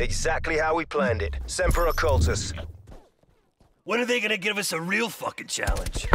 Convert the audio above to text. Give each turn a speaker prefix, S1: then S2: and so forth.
S1: Exactly how we planned it. Semper Occultus.
S2: When are they gonna give us a real fucking challenge?